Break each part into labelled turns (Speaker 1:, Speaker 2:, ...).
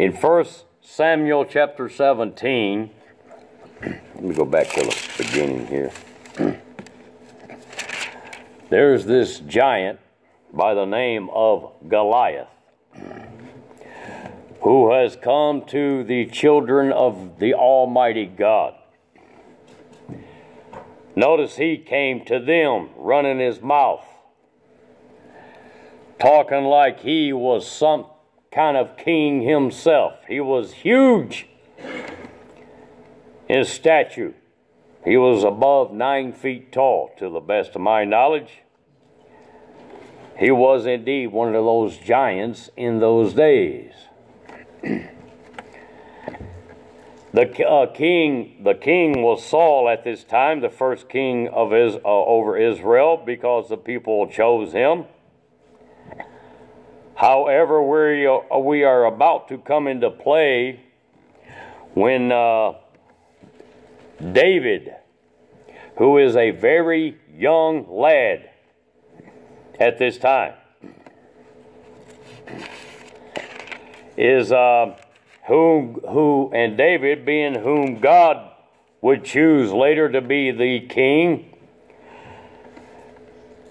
Speaker 1: In 1 Samuel chapter 17, let me go back to the beginning here. There's this giant by the name of Goliath who has come to the children of the Almighty God. Notice he came to them running his mouth, talking like he was some kind of king himself. He was huge in stature. He was above nine feet tall, to the best of my knowledge. He was indeed one of those giants in those days. the uh, king, the king was Saul at this time, the first king of Is, uh, over Israel, because the people chose him. However, we are, we are about to come into play when uh, David, who is a very young lad at this time, is uh, whom who and David being whom God would choose later to be the king,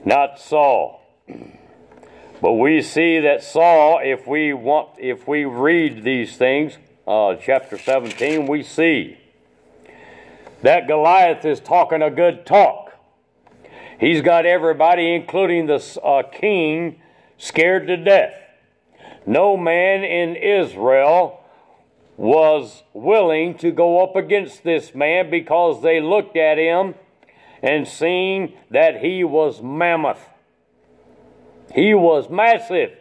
Speaker 1: not Saul. But we see that Saul, if we want, if we read these things, uh, chapter 17, we see that Goliath is talking a good talk. He's got everybody, including the uh, king, scared to death. No man in Israel was willing to go up against this man because they looked at him and seen that he was mammoth. He was massive.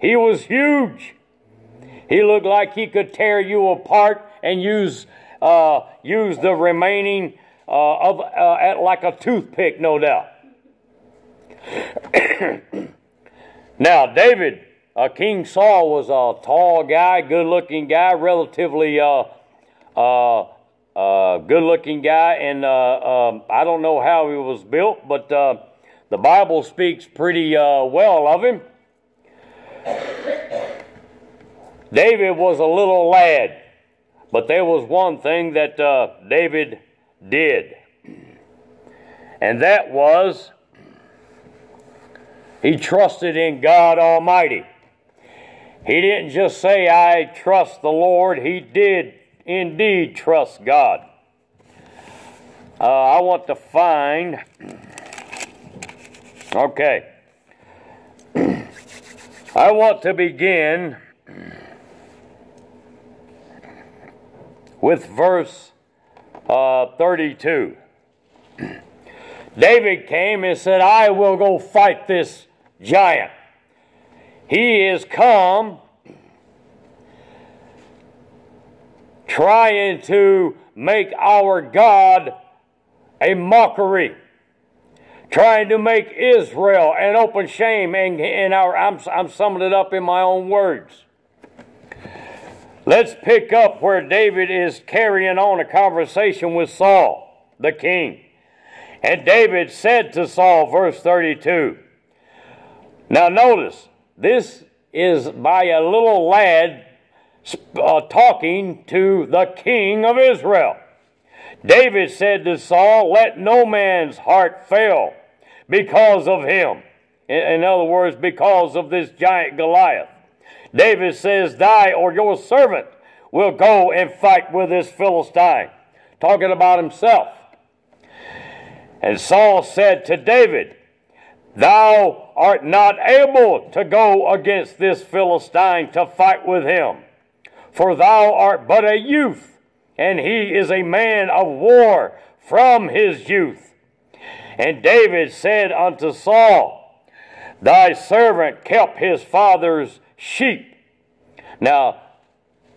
Speaker 1: He was huge. He looked like he could tear you apart and use uh, use the remaining uh, of uh, at like a toothpick, no doubt. now, David, uh, King Saul was a tall guy, good-looking guy, relatively uh, uh, good-looking guy, and um, I don't know how he was built, but the Bible speaks pretty well of him. David was a little lad, but there was one thing that uh, David did, and that was he trusted in God Almighty. He didn't just say, I trust the Lord, he did indeed trust God. Uh, I want to find, okay, I want to begin with verse uh, 32. David came and said, I will go fight this giant. He is come trying to make our God a mockery, trying to make Israel an open shame. And, and our, I'm, I'm summing it up in my own words. Let's pick up where David is carrying on a conversation with Saul, the king. And David said to Saul, verse 32. Now, notice, this is by a little lad uh, talking to the king of Israel. David said to Saul, Let no man's heart fail because of him. In, other words, because of this giant Goliath. David says, Thy or your servant will go and fight with this Philistine, talking about himself. And Saul said to David, Thou art not able to go against this Philistine to fight with him, for thou art but a youth, and he is a man of war from his youth. And David said unto Saul, Thy servant kept his father's sheep. Now,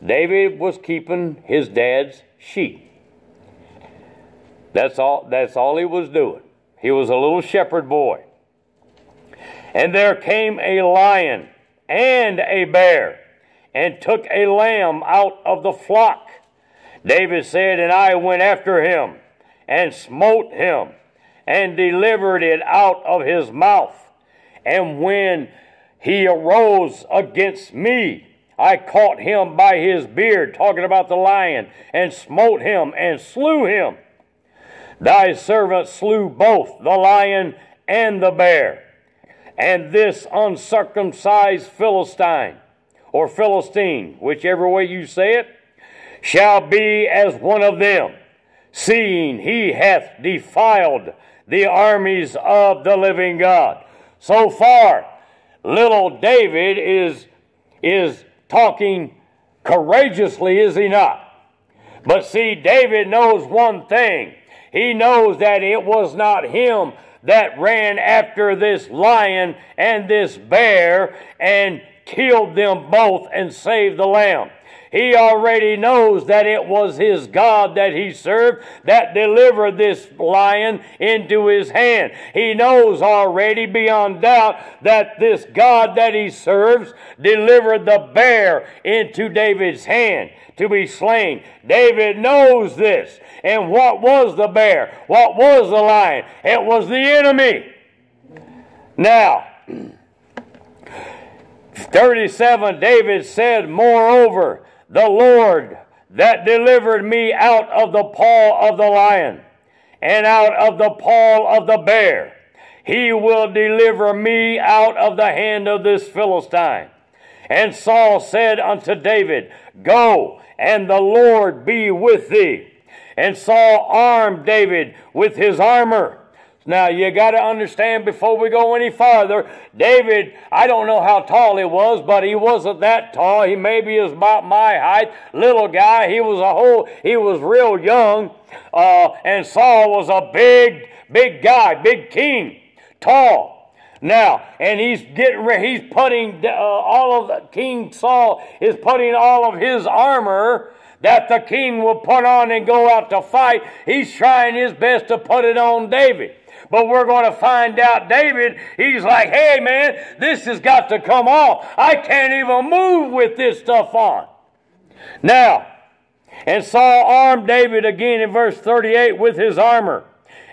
Speaker 1: David was keeping his dad's sheep. That's all, that's all he was doing. He was a little shepherd boy. And there came a lion and a bear and took a lamb out of the flock. David said, And I went after him and smote him and delivered it out of his mouth. And when he arose against me, I caught him by his beard, talking about the lion, and smote him and slew him. Thy servant slew both the lion and the bear. And this uncircumcised Philistine, or Philistine, whichever way you say it, shall be as one of them, seeing he hath defiled the armies of the living God. So far, little David is, is talking courageously, is he not? But see, David knows one thing. He knows that it was not him that ran after this lion and this bear and killed them both and saved the lamb. He already knows that it was his God that he served that delivered this lion into his hand. He knows already beyond doubt that this God that he serves delivered the bear into David's hand to be slain. David knows this. And what was the bear? What was the lion? It was the enemy. Now, 37, David said, Moreover, the Lord that delivered me out of the paw of the lion and out of the paw of the bear. He will deliver me out of the hand of this Philistine. And Saul said unto David, Go, and the Lord be with thee. And Saul armed David with his armor now, you got to understand before we go any farther, David, I don't know how tall he was, but he wasn't that tall. He maybe is about my height, little guy. He was a whole, he was real young. Uh, and Saul was a big, big guy, big king, tall. Now, and he's getting ready, he's putting uh, all of the, King Saul is putting all of his armor that the king will put on and go out to fight. He's trying his best to put it on David. But we're going to find out David, he's like, hey man, this has got to come off. I can't even move with this stuff on. Now, and Saul armed David again in verse 38 with his armor.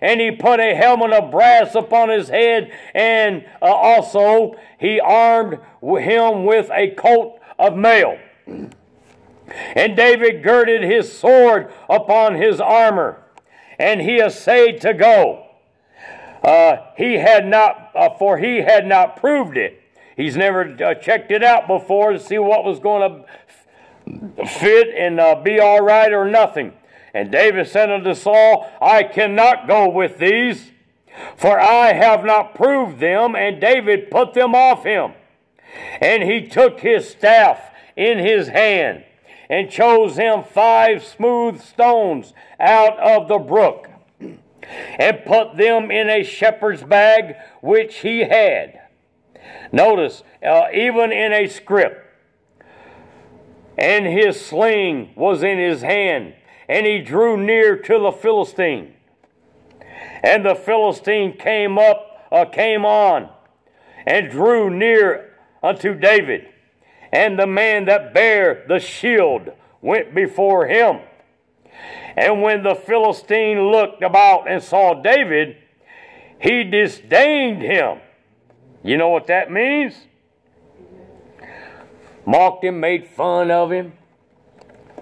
Speaker 1: And he put a helmet of brass upon his head, and uh, also he armed him with a coat of mail. And David girded his sword upon his armor, and he essayed to go uh, he had not, uh, for he had not proved it. He's never uh, checked it out before to see what was going to fit and uh, be all right or nothing. And David said unto Saul, I cannot go with these, for I have not proved them. And David put them off him. And he took his staff in his hand and chose him five smooth stones out of the brook and put them in a shepherd's bag which he had. Notice, uh, even in a script, And his sling was in his hand, and he drew near to the Philistine. And the Philistine came up, uh, came on, and drew near unto David. And the man that bare the shield went before him and when the Philistine looked about and saw David, he disdained him. You know what that means? Mocked him, made fun of him.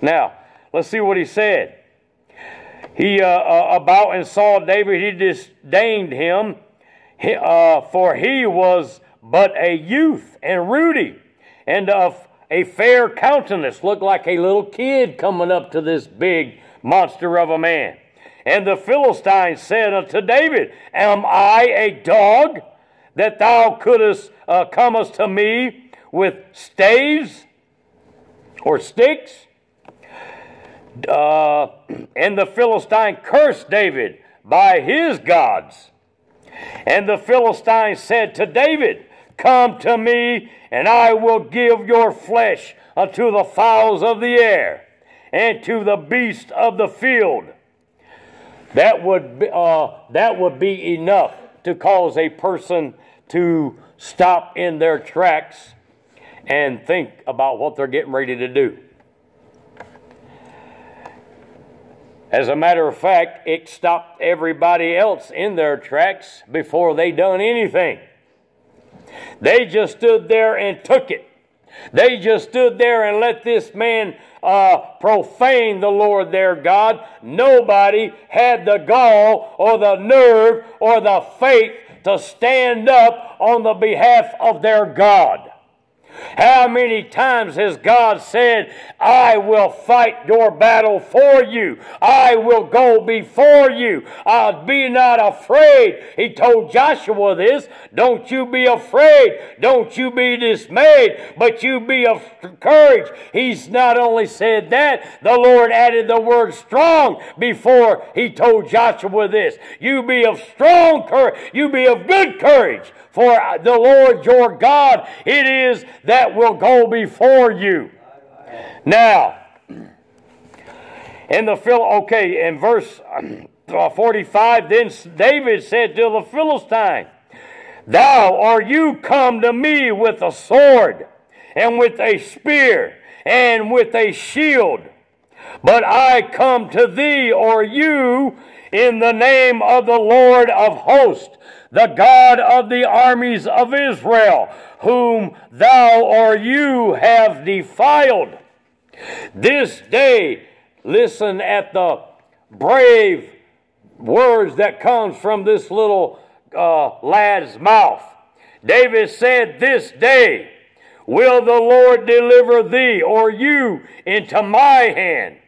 Speaker 1: Now, let's see what he said. He uh, uh, about and saw David, he disdained him, he, uh, for he was but a youth and ruddy, and of a fair countenance, looked like a little kid coming up to this big monster of a man. And the Philistine said unto David, Am I a dog that thou couldst uh, comest to me with staves or sticks? Uh, and the Philistine cursed David by his gods. And the Philistine said to David, Come to me, and I will give your flesh unto the fowls of the air and to the beast of the field. That would be, uh, that would be enough to cause a person to stop in their tracks and think about what they're getting ready to do. As a matter of fact, it stopped everybody else in their tracks before they done anything. They just stood there and took it. They just stood there and let this man uh, profane the Lord their God. Nobody had the gall or the nerve or the faith to stand up on the behalf of their God. How many times has God said, I will fight your battle for you. I will go before you. I'll be not afraid. He told Joshua this. Don't you be afraid. Don't you be dismayed, but you be of courage. He's not only said that, the Lord added the word strong before he told Joshua this. You be of strong courage. You be of good courage. For the Lord your God it is that will go before you. Now, in the Phil, okay, in verse uh, 45, then David said to the Philistine, Thou are you come to me with a sword and with a spear and with a shield, but I come to thee, or you, in the name of the Lord of hosts, the God of the armies of Israel, whom thou or you have defiled. This day, listen at the brave words that comes from this little uh, lad's mouth. David said, This day will the Lord deliver thee or you into my hand,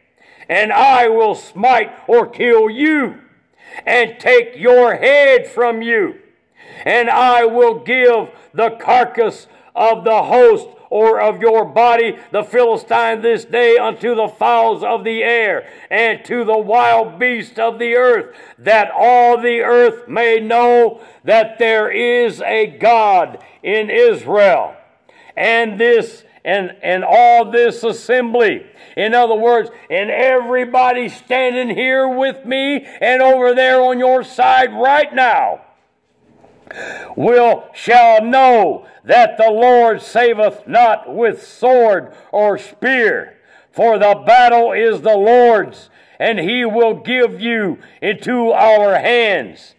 Speaker 1: and I will smite or kill you and take your head from you. And I will give the carcass of the host or of your body, the Philistine, this day unto the fowls of the air and to the wild beasts of the earth, that all the earth may know that there is a God in Israel. And this and, and all this assembly. In other words, and everybody standing here with me and over there on your side right now will shall know that the Lord saveth not with sword or spear, for the battle is the Lord's, and he will give you into our hands.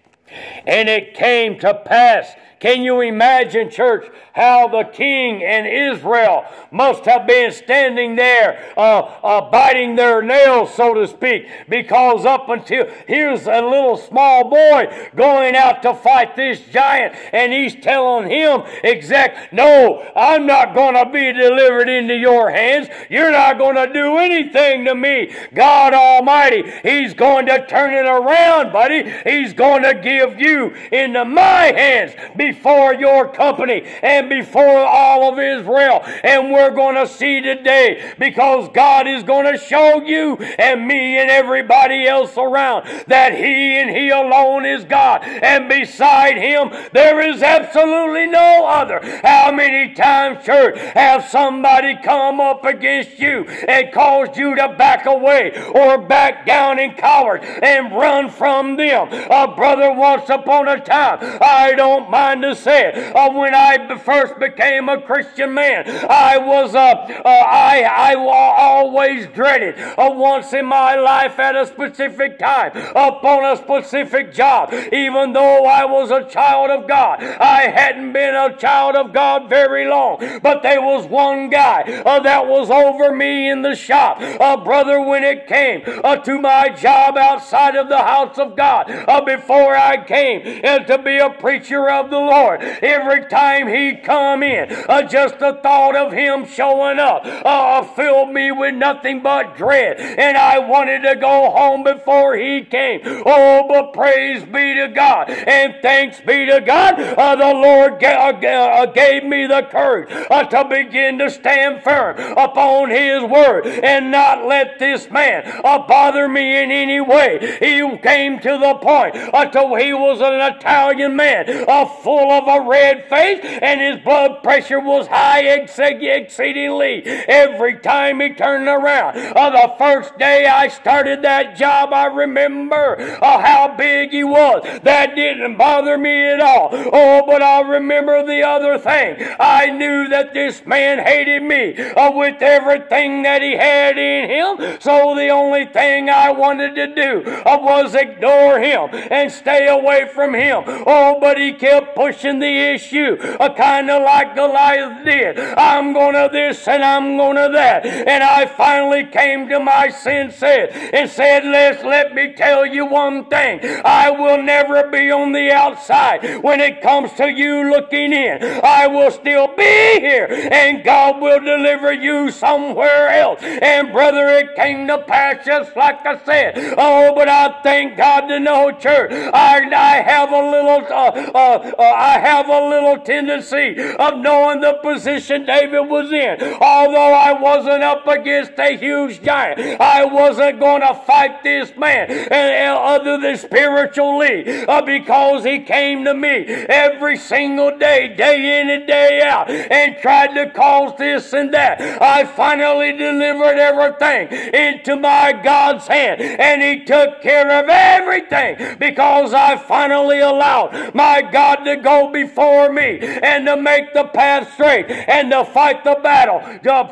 Speaker 1: And it came to pass can you imagine, church, how the king and Israel must have been standing there, uh, uh, biting their nails, so to speak, because up until here's a little small boy going out to fight this giant, and he's telling him, exact, no, I'm not going to be delivered into your hands. You're not going to do anything to me. God Almighty, He's going to turn it around, buddy. He's going to give you into my hands before your company and before all of Israel. And we're going to see today because God is going to show you and me and everybody else around that He and He alone is God. And beside Him, there is absolutely no other. How many times, church, have somebody come up against you and caused you to back away or back down in coward and run from them? A brother, once upon a time, I don't mind to say uh, when I first became a Christian man, I was uh, uh, I I always dreaded uh, once in my life at a specific time upon a specific job. Even though I was a child of God, I hadn't been a child of God very long. But there was one guy uh, that was over me in the shop, uh, brother. When it came uh, to my job outside of the house of God, uh, before I came and to be a preacher of the Lord. Every time he come in, uh, just the thought of him showing up uh, filled me with nothing but dread. And I wanted to go home before he came. Oh, but praise be to God and thanks be to God. Uh, the Lord uh, uh, gave me the courage uh, to begin to stand firm upon his word and not let this man bother me in any way. He came to the point until he was an Italian man, a full of a red face, and his blood pressure was high exceedingly every time he turned around. Uh, the first day I started that job, I remember uh, how big he was. That didn't bother me at all. Oh, but I remember the other thing. I knew that this man hated me uh, with everything that he had in him. So the only thing I wanted to do uh, was ignore him and stay away from him. Oh, but he kept pushing the issue, uh, kind of like Goliath did. I'm going to this and I'm going to that. And I finally came to my senses and said, Let's let me tell you one thing. I will never be on the outside when it comes to you looking in. I will still be here and God will deliver you somewhere else. And brother, it came to pass just like I said. Oh, but I thank God to know, church. I, I have a little, uh, uh, uh, I have a little tendency of knowing the position David was in. Although I wasn't up against a huge giant, I wasn't going to fight this man uh, uh, other than spiritually uh, because he came to me every single day, day in and day out, and tried to cause this and that. I finally delivered everything into my God's hand, and He took care of everything because Finally allowed my God to go before me and to make the path straight and to fight the battle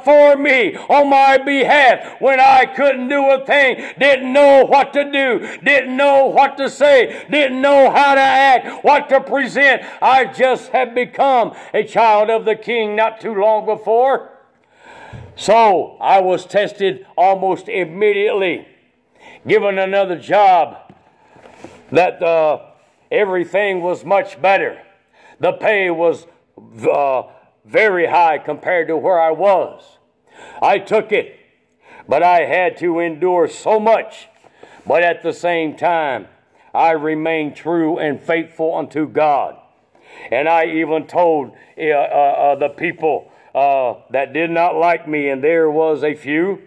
Speaker 1: for me on my behalf when I couldn't do a thing, didn't know what to do, didn't know what to say, didn't know how to act, what to present. I just had become a child of the King not too long before. So I was tested almost immediately, given another job that uh, everything was much better. The pay was uh, very high compared to where I was. I took it, but I had to endure so much. But at the same time, I remained true and faithful unto God. And I even told uh, uh, uh the people uh, that did not like me, and there was a few.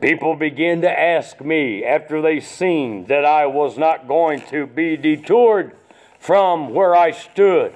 Speaker 1: People began to ask me after they seen that I was not going to be detoured from where I stood.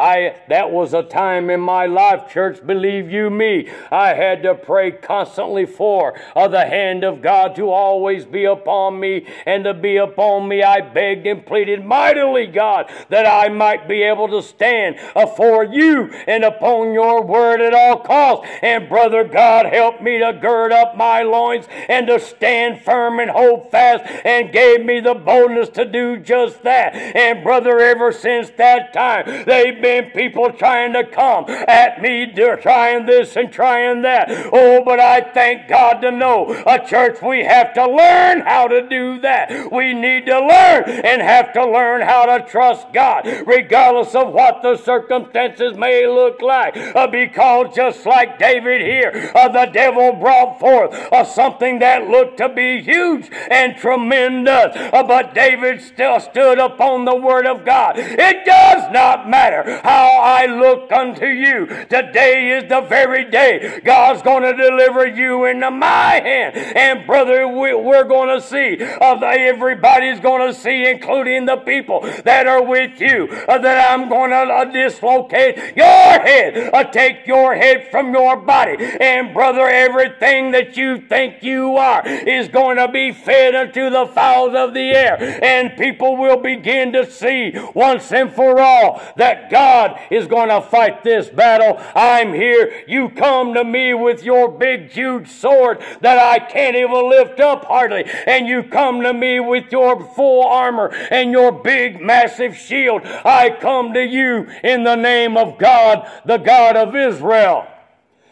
Speaker 1: I that was a time in my life, church, believe you me, I had to pray constantly for uh, the hand of God to always be upon me and to be upon me. I begged and pleaded mightily, God, that I might be able to stand uh, for you and upon your word at all costs. And brother, God help me to gird up my loins and to stand firm and hold fast and gave me the boldness to do just that. And brother, ever since that time, they've been been people trying to come at me, they're trying this and trying that. Oh, but I thank God to know a church, we have to learn how to do that. We need to learn and have to learn how to trust God, regardless of what the circumstances may look like. Uh, because just like David here, uh, the devil brought forth uh, something that looked to be huge and tremendous. Uh, but David still stood upon the word of God. It does not matter how I look unto you. Today is the very day God's going to deliver you into my hand. And brother, we, are going to see, uh, everybody's going to see, including the people that are with you, uh, that I'm going to uh, dislocate your head, take your head from your body. And brother, everything that you think you are is going to be fed unto the fowls of the air. And people will begin to see once and for all that God God is going to fight this battle. I'm here. You come to me with your big, huge sword that I can't even lift up hardly. And you come to me with your full armor and your big, massive shield. I come to you in the name of God, the God of Israel.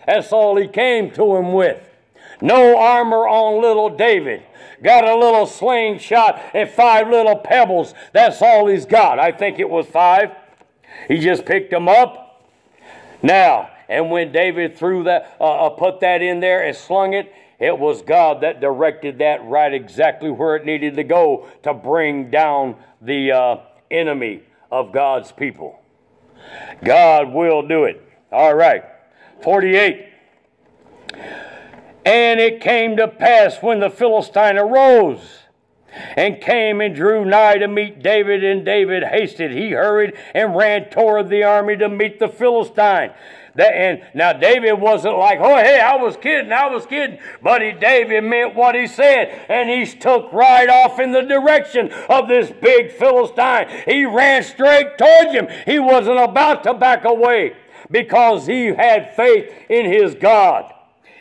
Speaker 1: That's all he came to him with. No armor on little David. Got a little slingshot and five little pebbles. That's all he's got. I think it was five. He just picked them up. Now, and when David threw that, uh, uh, put that in there and slung it, it was God that directed that right exactly where it needed to go to bring down the uh, enemy of God's people. God will do it. All right. 48. And it came to pass when the Philistine arose and came and drew nigh to meet David, and David hasted. He hurried and ran toward the army to meet the Philistine. That, and now David wasn't like, oh, hey, I was kidding, I was kidding. But he, David meant what he said, and he took right off in the direction of this big Philistine. He ran straight towards him. He wasn't about to back away because he had faith in his God.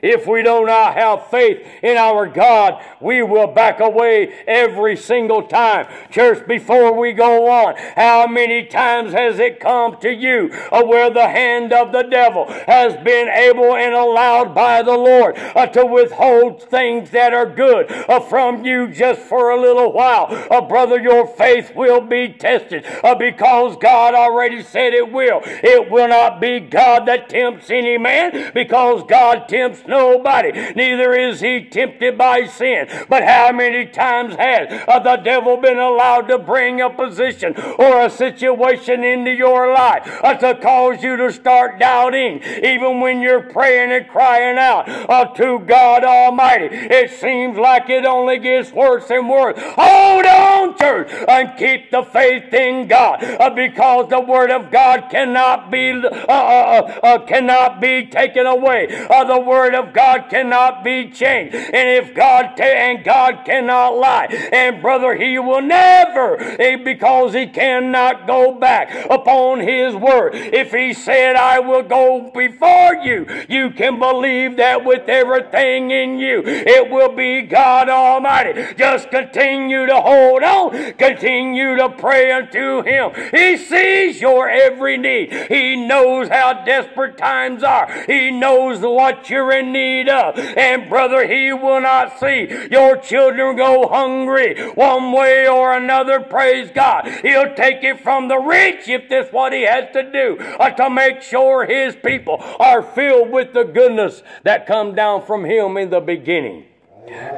Speaker 1: If we do not have faith in our God, we will back away every single time. Church, before we go on, how many times has it come to you where the hand of the devil has been able and allowed by the Lord uh, to withhold things that are good uh, from you just for a little while? Uh, brother, your faith will be tested because God already said it will. It will not be God that tempts any man because God tempts nobody, neither is he tempted by sin. But how many times has uh, the devil been allowed to bring a position or a situation into your life uh, to cause you to start doubting, even when you're praying and crying out uh, to God Almighty? It seems like it only gets worse and worse. Hold on, church, and keep the faith in God, because the Word of God cannot be uh, uh, uh, cannot be taken away. the Word of God cannot be changed. And if God and God cannot lie, and brother, He will never, eh, because He cannot go back upon His word. If He said, "I will go before you," you can believe that with everything in you. It will be God Almighty. Just continue to hold on. Continue to pray unto Him. He sees your every need. He knows how desperate times are. He knows what you're in need of. And brother, He will not see your children go hungry one way or another. Praise God. He'll take it from the rich if that's what He has to do uh, to make sure His people are filled with the goodness that come down from Him in the beginning.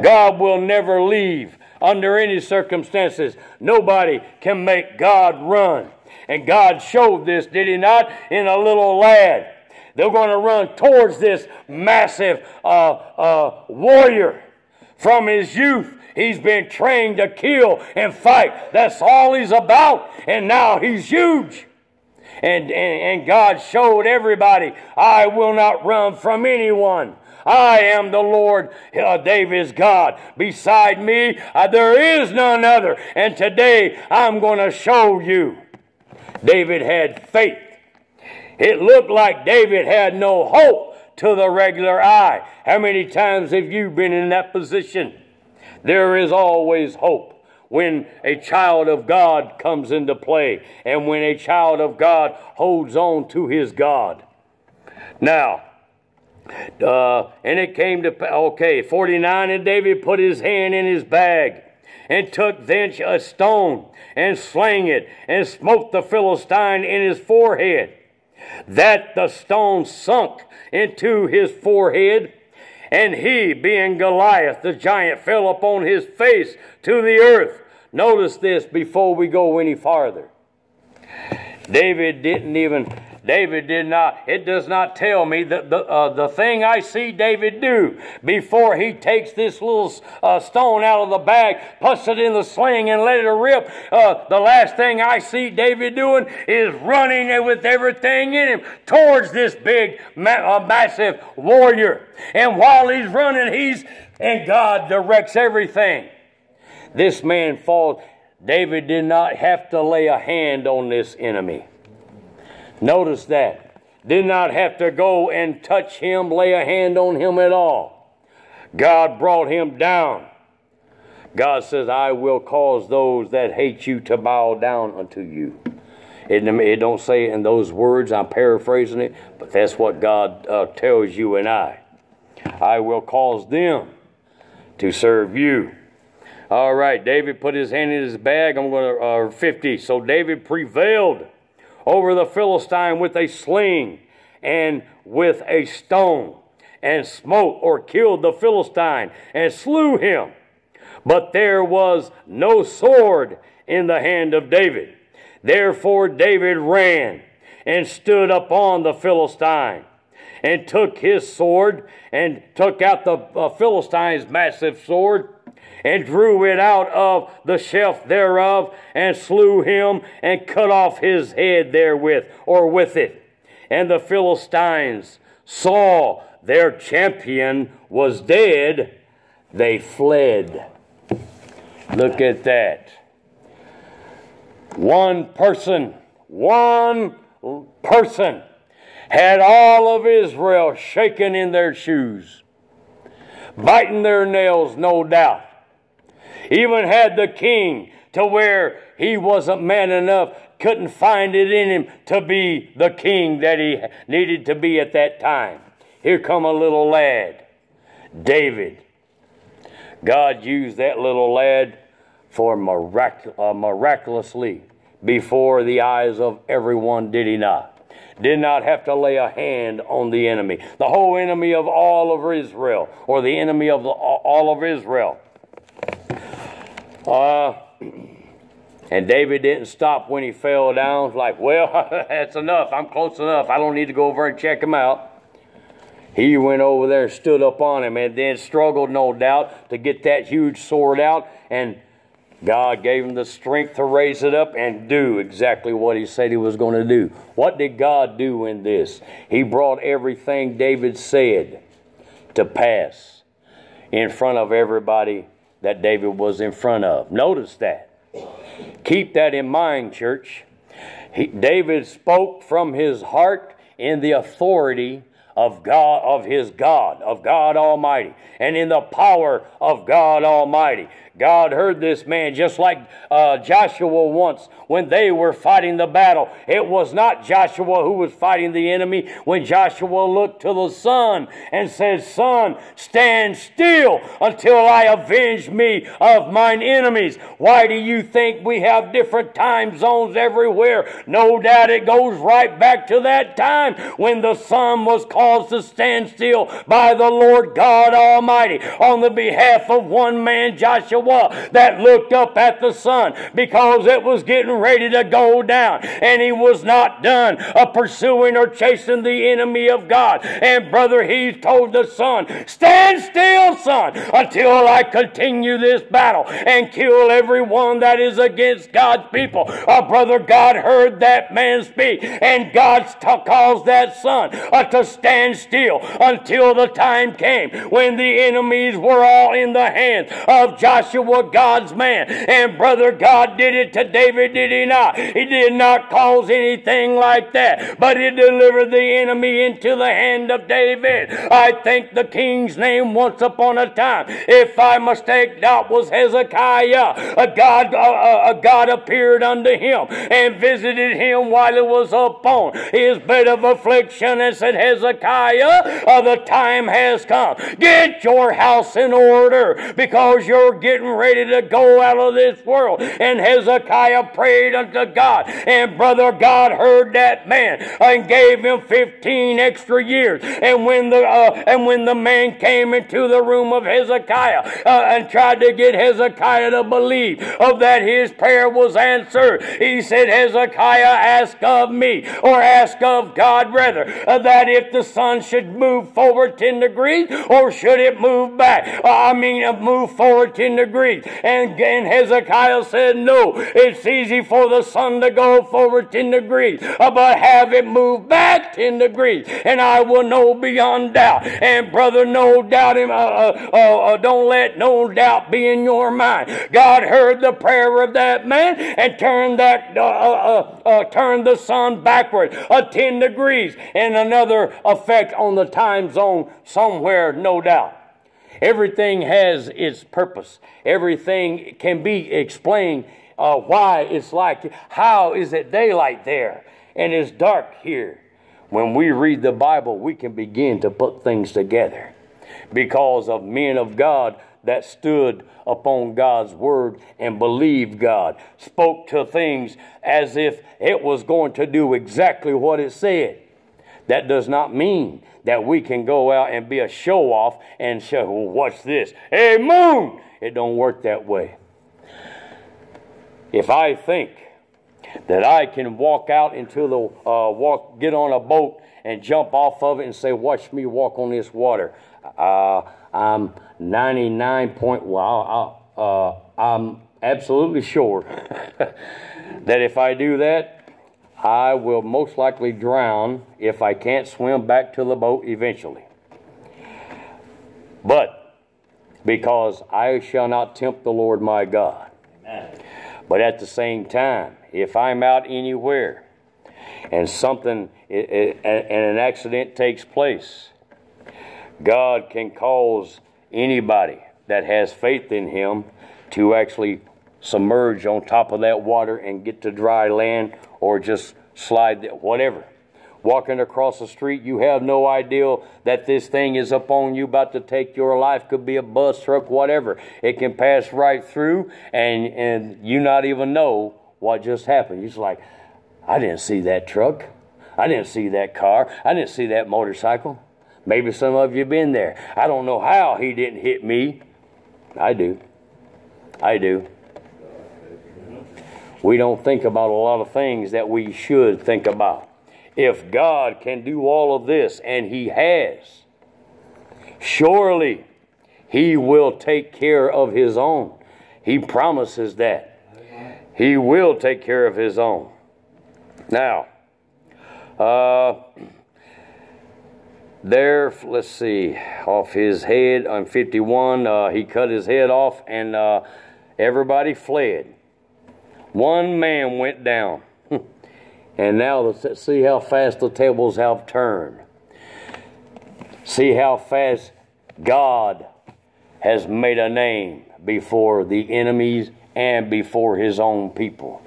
Speaker 1: God will never leave under any circumstances. Nobody can make God run. And God showed this, did He not, in a little lad they're going to run towards this massive uh, uh, warrior. From his youth, he's been trained to kill and fight. That's all he's about. And now he's huge. And, and, and God showed everybody, I will not run from anyone. I am the Lord, uh, David's God. Beside me, uh, there is none other. And today, I'm going to show you. David had faith it looked like David had no hope to the regular eye. How many times have you been in that position? There is always hope when a child of God comes into play and when a child of God holds on to his God. Now, uh, and it came to, okay, 49, and David put his hand in his bag and took thence a stone and slang it and smote the Philistine in his forehead that the stone sunk into his forehead, and he, being Goliath the giant, fell upon his face to the earth. Notice this before we go any farther. David didn't even David did not, it does not tell me that the, uh, the thing I see David do before he takes this little uh, stone out of the bag, puts it in the sling, and let it rip. Uh, the last thing I see David doing is running with everything in him towards this big, ma- uh, massive warrior. And while he's running, he's, and God directs everything. This man falls. David did not have to lay a hand on this enemy. Notice that. Did not have to go and touch him, lay a hand on him at all. God brought him down. God says, I will cause those that hate you to bow down unto you. It, it don't say it in those words, I'm paraphrasing it, but that's what God uh, tells you and I. I will cause them to serve you. All right, David put his hand in his bag. I'm going to, uh, 50. So David prevailed over the Philistine with a sling and with a stone, and smote or killed the Philistine and slew him. But there was no sword in the hand of David. Therefore David ran and stood upon the Philistine and took his sword and took out the uh, Philistine's massive sword and drew it out of the shelf thereof, and slew him, and cut off his head therewith, or with it. And the Philistines saw their champion was dead, they fled. Look at that. One person, one person had all of Israel shaken in their shoes. biting their nails, no doubt. Even had the king to where he wasn't man enough, couldn't find it in him to be the king that he needed to be at that time. Here come a little lad, David. God used that little lad for mirac- uh, miraculously before the eyes of everyone, did he not? Did not have to lay a hand on the enemy, the whole enemy of all of Israel, or the enemy of the, all of Israel. Uh, and David didn't stop when he fell down. Like, well, that's enough. I'm close enough. I don't need to go over and check him out. He went over there, stood up on him, and then struggled, no doubt, to get that huge sword out. And God gave him the strength to raise it up and do exactly what he said he was going to do. What did God do in this? He brought everything David said to pass in front of everybody that David was in front of. Notice that. Keep that in mind, church. He, David spoke from his heart in the authority of God, of his God, of God Almighty, and in the power of God Almighty. God heard this man just like uh, Joshua once when they were fighting the battle. It was not Joshua who was fighting the enemy when Joshua looked to the sun and said, Sun, stand still until I avenge me of mine enemies. Why do you think we have different time zones everywhere? No doubt it goes right back to that time when the sun was caused to stand still by the Lord God Almighty on the behalf of one man, Joshua that looked up at the sun because it was getting ready to go down. And he was not done of pursuing or chasing the enemy of God. And brother, he told the sun, Stand still, sun, until I continue this battle and kill everyone that is against God's people. Our brother, God heard that man speak, and God caused that sun uh, to stand still until the time came when the enemies were all in the hands of Joshua Joshua God's man. And brother, God did it to David, did he not? He did not cause anything like that, but he delivered the enemy into the hand of David. I think the king's name once upon a time, if I mistake not, was Hezekiah. A God, a, a God appeared unto him and visited him while he was upon his bed of affliction and said, Hezekiah, uh, the time has come. Get your house in order because you're getting ready to go out of this world. And Hezekiah prayed unto God. And brother, God heard that man and gave him 15 extra years. And when the, uh, and when the man came into the room of Hezekiah uh, and tried to get Hezekiah to believe of that his prayer was answered, he said, Hezekiah, ask of me, or ask of God rather, uh, that if the sun should move forward 10 degrees, or should it move back? Uh, I mean, uh, move forward 10 degrees And, and Hezekiah said, No, it's easy for the sun to go forward 10 degrees, uh, but have it move back 10 degrees, and I will know beyond doubt. And brother, no doubt him, uh, uh, uh, uh don't let no doubt be in your mind. God heard the prayer of that man and turned that uh, turned the sun backward uh, 10 degrees and another effect on the time zone somewhere, no doubt. Everything has its purpose. Everything can be explained uh, why it's like, how is it daylight there and it's dark here? When we read the Bible, we can begin to put things together because of men of God that stood upon God's word and believed God, spoke to things as if it was going to do exactly what it said. That does not mean that we can go out and be a show off and show, well, what's this? Hey, moon! It don't work that way. If I think that I can walk out into the, uh, walk, get on a boat and jump off of it and say, watch me walk on this water, uh, I'm 99 point, well, uh, I'm absolutely sure that if I do that, I will most likely drown if I can't swim back to the boat eventually. But because I shall not tempt the Lord my God. Amen. But at the same time, if I'm out anywhere and something and an accident takes place, God can cause anybody that has faith in him to actually submerge on top of that water and get to dry land or just slide, whatever. Walking across the street, you have no idea that this thing is upon you, about to take your life. Could be a bus, truck, whatever. It can pass right through, and and you not even know what just happened. You're like, I didn't see that truck. I didn't see that car. I didn't see that motorcycle. Maybe some of you been there. I don't know how he didn't hit me. I do. I do. We don't think about a lot of things that we should think about. If God can do all of this, and He has, surely He will take care of His own. He promises that. He will take care of His own. Now, uh, there, let's see, off his head on 51, uh, he cut his head off and uh, everybody fled. One man went down. and now let's see how fast the tables have turned. See how fast God has made a name before the enemies and before his own people.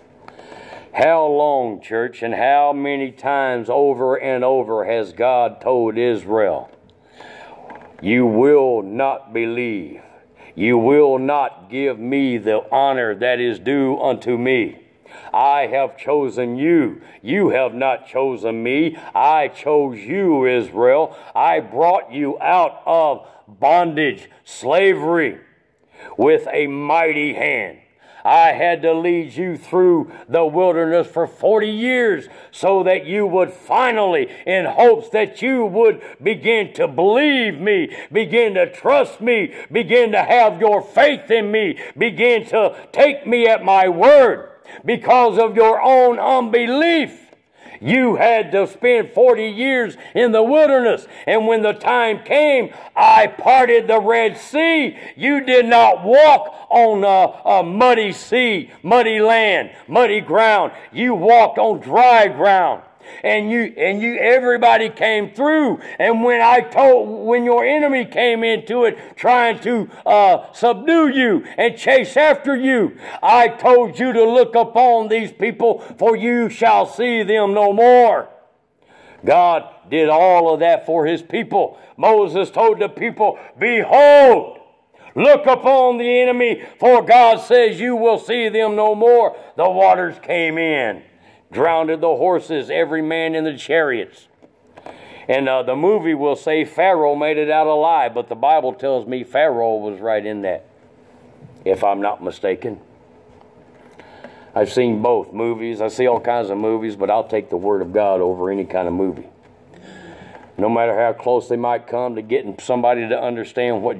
Speaker 1: How long, church, and how many times over and over has God told Israel, You will not believe. You will not give me the honor that is due unto me. I have chosen you. You have not chosen me. I chose you, Israel. I brought you out of bondage, slavery, with a mighty hand. I had to lead you through the wilderness for 40 years so that you would finally, in hopes that you would begin to believe me, begin to trust me, begin to have your faith in me, begin to take me at my word because of your own unbelief. You had to spend 40 years in the wilderness. And when the time came, I parted the Red Sea. You did not walk on a, a muddy sea, muddy land, muddy ground. You walked on dry ground and you and you everybody came through. And when i told when your enemy came into it trying to uh, subdue you and chase after you i told you to look upon these people for you shall see them no more. God did all of that for his people. Moses told the people behold Look upon the enemy, for God says you will see them no more. The waters came in drowned the horses, every man in the chariots. And uh, the movie will say Pharaoh made it out alive, but the Bible tells me Pharaoh was right in that, if I'm not mistaken. I've seen both movies. I see all kinds of movies, but I'll take the Word of God over any kind of movie. No matter how close they might come to getting somebody to understand what